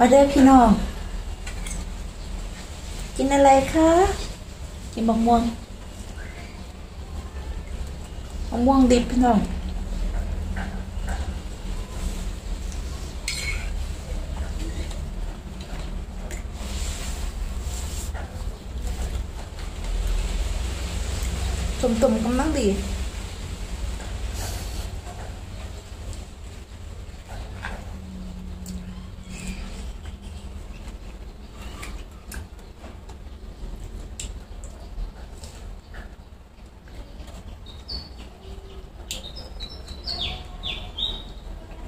มาเด้อพี่น้อง กินอะไรคะ กินมะม่วงมะม่วงดิบพี่น้องตุ่มๆกำลังดี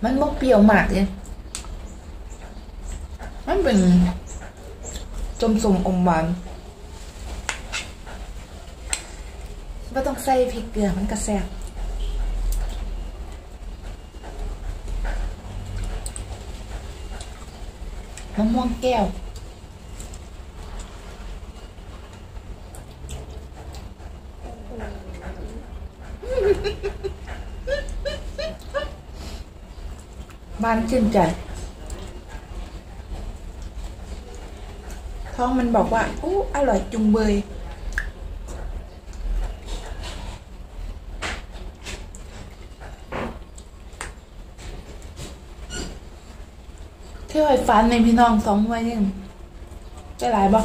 มันบ่เปรี้ยวมากเลยมันเป็นจมสมอมหวานไม่ต้องใส่พริกเกลือมันกระแซบมะม่วงแก้ว บ้านชื่นใจ ท้องมันบอกว่าอู้อร่อยจุงเบย เที่ยวไอ้ฟันในพี่น้องสองวัยยังได้หลายบ่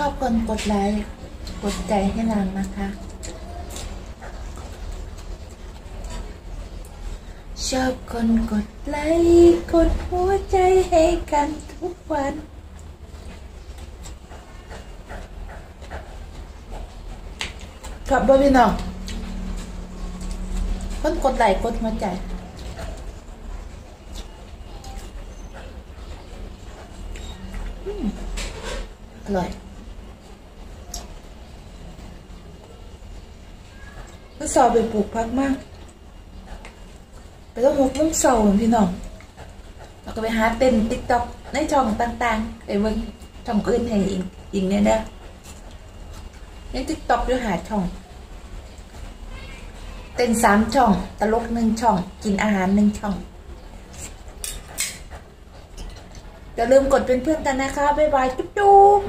ชอบคนกดไลค์กดใจให้นางนะคะ ชอบคนกดไลค์กดหัวใจให้กันทุกวันครับบ่พี่น้องคนกดไลค์กดหัวใจอืมอร่อย มื่อสอบไปปลูกพักมาก ไปต้องหกโมุ้งเสาพี่น้องเราก็ไปหาเต้นติ๊กต็อกในช่องต่างๆไปเบิ่งช่องอื่นให้อีกอีกเนี่ยเด้อในติ๊กต็อกด้วยหาช่อง เต้นสามช่อง ตลกหนึ่งช่อง กินอาหารหนึ่งช่องอย่าลืมกดเป็นเพื่อนกันนะคะ บ๊ายบาย จุ๊บ